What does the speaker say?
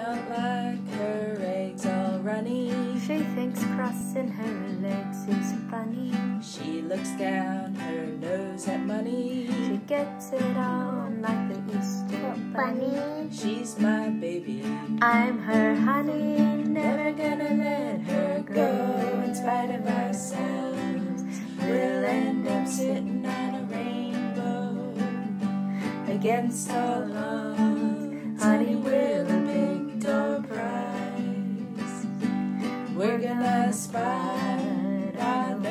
out like her eggs all runny. She thinks crossing her legs is funny. She looks down her nose at money. She gets it on like the Easter bunny. She's my baby. I'm her honey. Never gonna let her go in spite of ourselves. We'll end up sitting on a rainbow against all odds. we're gonna love?